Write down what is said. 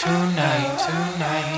tonight, tonight.